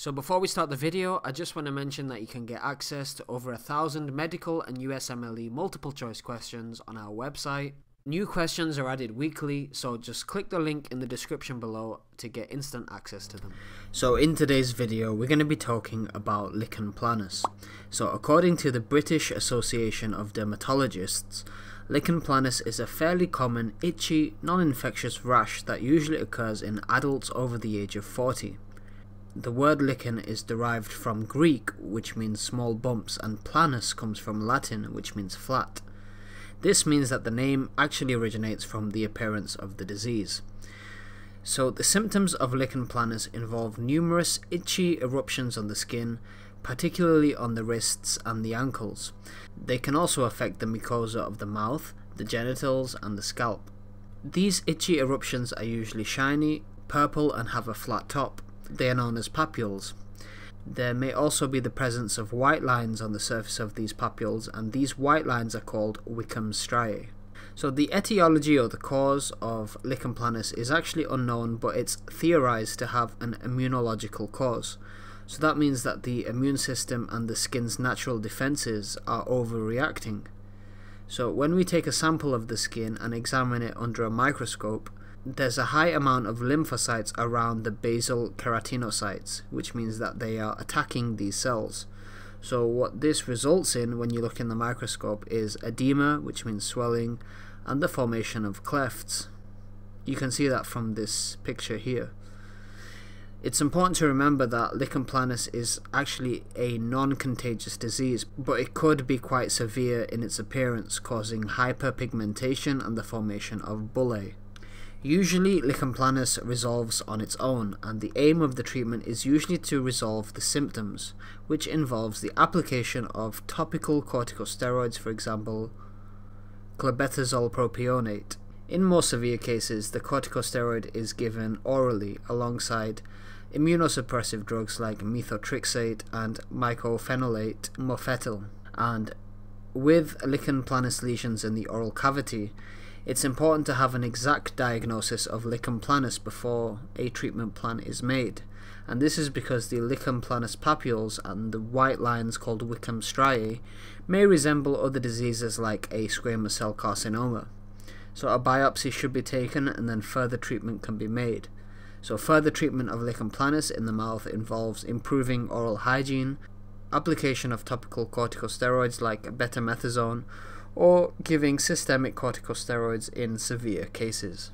So before we start the video, I just want to mention that you can get access to over a thousand medical and USMLE multiple choice questions on our website. New questions are added weekly, so just click the link in the description below to get instant access to them. So in today's video, we're going to be talking about lichen planus. So according to the British Association of Dermatologists, lichen planus is a fairly common itchy, non-infectious rash that usually occurs in adults over the age of 40. The word lichen is derived from Greek, which means small bumps, and planus comes from Latin, which means flat. This means that the name actually originates from the appearance of the disease. So, the symptoms of lichen planus involve numerous itchy eruptions on the skin, particularly on the wrists and the ankles. They can also affect the mucosa of the mouth, the genitals, and the scalp. These itchy eruptions are usually shiny, purple, and have a flat top. They are known as papules. There may also be the presence of white lines on the surface of these papules, and these white lines are called Wickham's striae. So the etiology or the cause of lichen planus is actually unknown, but it's theorized to have an immunological cause. So that means that the immune system and the skin's natural defenses are overreacting. So when we take a sample of the skin and examine it under a microscope, there's a high amount of lymphocytes around the basal keratinocytes, which means that they are attacking these cells. So what this results in when you look in the microscope is edema, which means swelling, and the formation of clefts. You can see that from this picture here. It's important to remember that lichen planus is actually a non-contagious disease, but it could be quite severe in its appearance, causing hyperpigmentation and the formation of bullae. Usually, lichen planus resolves on its own, and the aim of the treatment is usually to resolve the symptoms, which involves the application of topical corticosteroids, for example, clobetasol propionate. In more severe cases, the corticosteroid is given orally alongside immunosuppressive drugs like methotrexate and mycophenolate mofetil. And with lichen planus lesions in the oral cavity, it's important to have an exact diagnosis of lichen planus before a treatment plan is made, and this is because the lichen planus papules and the white lines called Wickham striae may resemble other diseases like a squamous cell carcinoma. So a biopsy should be taken and then further treatment can be made. So further treatment of lichen planus in the mouth involves improving oral hygiene, application of topical corticosteroids like betamethasone, or giving systemic corticosteroids in severe cases.